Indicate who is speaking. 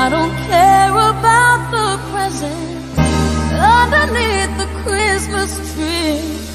Speaker 1: I don't care about the presents underneath the Christmas tree.